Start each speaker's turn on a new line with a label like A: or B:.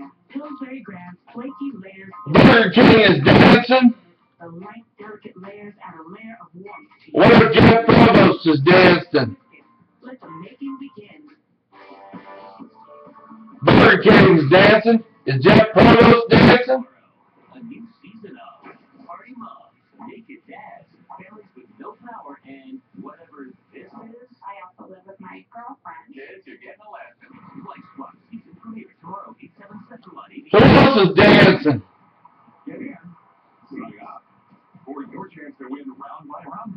A: area. Pillsbury Grand's flaky layers.
B: Burger King is dancing.
A: The light, delicate layers add a layer of warmth
B: What if Jeff Provost is dancing?
A: Let the making begin.
B: Burger King's dancing. Is Jeff Provost dancing?
C: A new season of Party Moms, Naked Dads, Families with No Power, and whatever this is.
A: I also live with my girlfriend.
C: Kids, you're getting a lesson. else is dancing. Get in. See what For your chance
B: to win round by round.